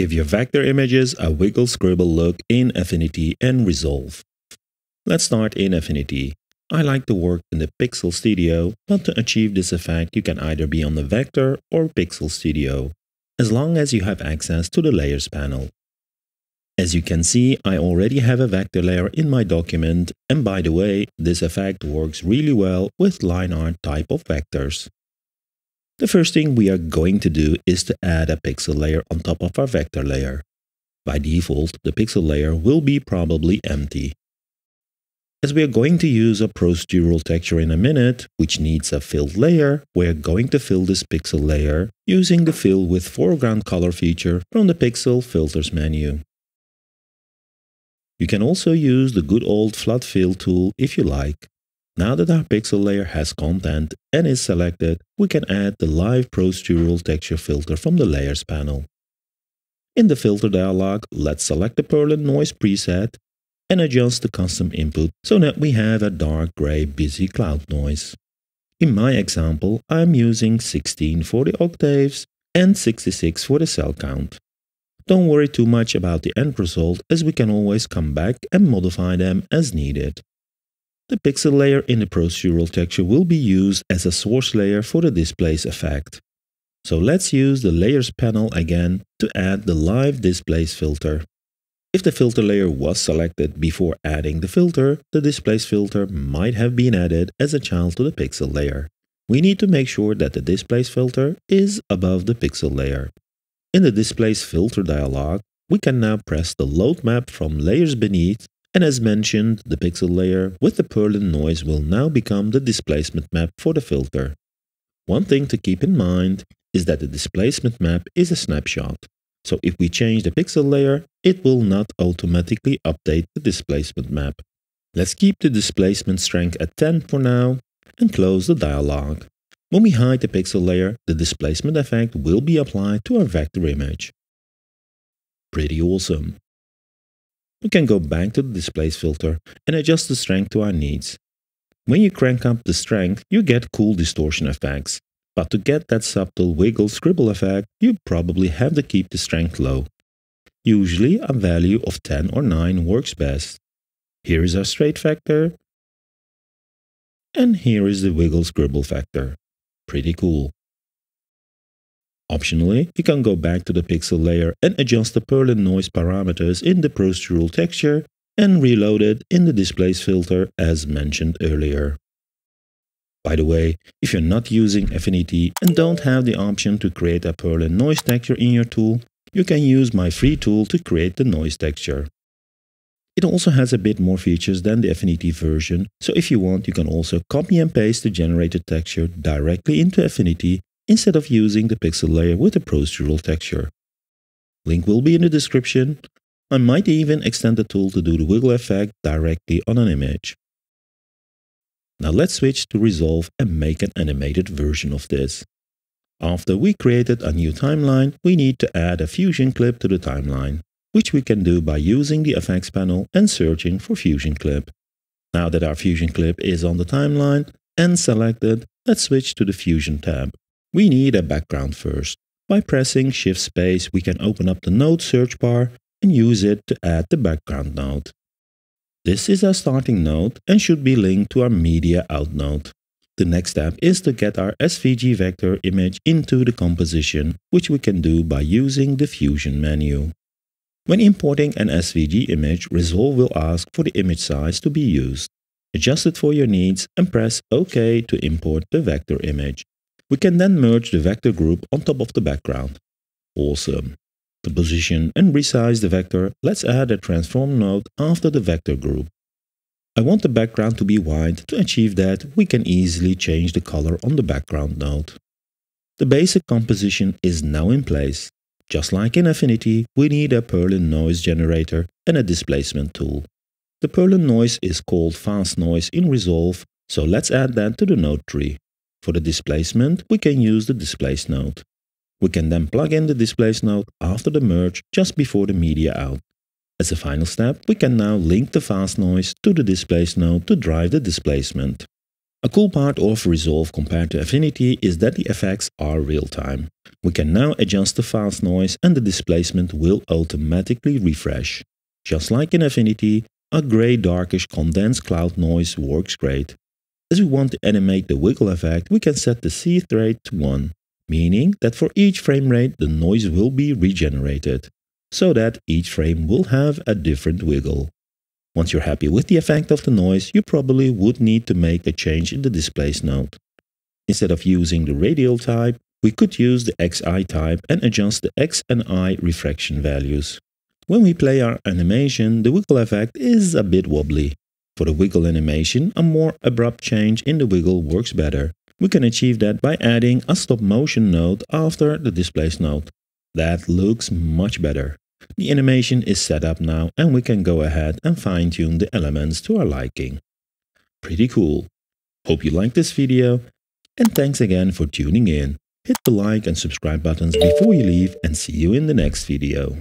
Give your vector images a wiggle scribble look in Affinity and Resolve. Let's start in Affinity. I like to work in the Pixel Studio, but to achieve this effect you can either be on the Vector or Pixel Studio, as long as you have access to the Layers panel. As you can see, I already have a vector layer in my document, and by the way, this effect works really well with line art type of vectors. The first thing we are going to do is to add a pixel layer on top of our vector layer. By default, the pixel layer will be probably empty. As we are going to use a procedural texture in a minute, which needs a filled layer, we are going to fill this pixel layer using the Fill with Foreground Color feature from the Pixel Filters menu. You can also use the good old Flood Fill tool if you like. Now that our pixel layer has content and is selected, we can add the Live Procedural Texture filter from the Layers panel. In the Filter dialog, let's select the Perlin Noise preset and adjust the custom input so that we have a dark gray busy cloud noise. In my example, I'm using 16 for the octaves and 66 for the cell count. Don't worry too much about the end result as we can always come back and modify them as needed. The pixel layer in the procedural texture will be used as a source layer for the displace effect. So let's use the layers panel again to add the live displace filter. If the filter layer was selected before adding the filter, the displace filter might have been added as a child to the pixel layer. We need to make sure that the displace filter is above the pixel layer. In the displace filter dialog, we can now press the load map from layers beneath and as mentioned, the pixel layer with the Perlin noise will now become the displacement map for the filter. One thing to keep in mind is that the displacement map is a snapshot. So if we change the pixel layer, it will not automatically update the displacement map. Let's keep the displacement strength at 10 for now and close the dialog. When we hide the pixel layer, the displacement effect will be applied to our vector image. Pretty awesome. We can go back to the displace filter and adjust the strength to our needs. When you crank up the strength, you get cool distortion effects. But to get that subtle wiggle scribble effect, you probably have to keep the strength low. Usually a value of 10 or 9 works best. Here is our straight factor. And here is the wiggle scribble factor. Pretty cool. Optionally, you can go back to the pixel layer and adjust the Perlin noise parameters in the procedural texture and reload it in the displace filter as mentioned earlier. By the way, if you're not using Affinity and don't have the option to create a Perlin noise texture in your tool, you can use my free tool to create the noise texture. It also has a bit more features than the Affinity version, so if you want you can also copy and paste the generated texture directly into Affinity instead of using the pixel layer with a procedural texture. Link will be in the description. I might even extend the tool to do the wiggle effect directly on an image. Now let's switch to Resolve and make an animated version of this. After we created a new timeline, we need to add a Fusion clip to the timeline, which we can do by using the effects panel and searching for Fusion clip. Now that our Fusion clip is on the timeline and selected, let's switch to the Fusion tab. We need a background first. By pressing Shift Space, we can open up the node search bar and use it to add the background node. This is our starting node and should be linked to our media out node. The next step is to get our SVG vector image into the composition, which we can do by using the Fusion menu. When importing an SVG image, Resolve will ask for the image size to be used. Adjust it for your needs and press OK to import the vector image. We can then merge the vector group on top of the background. Awesome. To position and resize the vector, let's add a transform node after the vector group. I want the background to be white. To achieve that, we can easily change the color on the background node. The basic composition is now in place. Just like in Affinity, we need a Perlin noise generator and a displacement tool. The Perlin noise is called fast noise in Resolve, so let's add that to the node tree. For the displacement, we can use the displace node. We can then plug in the displace node after the merge just before the media out. As a final step, we can now link the fast noise to the displace node to drive the displacement. A cool part of Resolve compared to Affinity is that the effects are real-time. We can now adjust the fast noise and the displacement will automatically refresh. Just like in Affinity, a grey darkish condensed cloud noise works great. As we want to animate the wiggle effect, we can set the seethe rate to 1, meaning that for each frame rate the noise will be regenerated, so that each frame will have a different wiggle. Once you're happy with the effect of the noise, you probably would need to make a change in the displace node. Instead of using the radial type, we could use the XY type and adjust the X and Y refraction values. When we play our animation, the wiggle effect is a bit wobbly. For the wiggle animation, a more abrupt change in the wiggle works better. We can achieve that by adding a stop motion node after the displace node. That looks much better. The animation is set up now and we can go ahead and fine tune the elements to our liking. Pretty cool. Hope you liked this video and thanks again for tuning in. Hit the like and subscribe buttons before you leave and see you in the next video.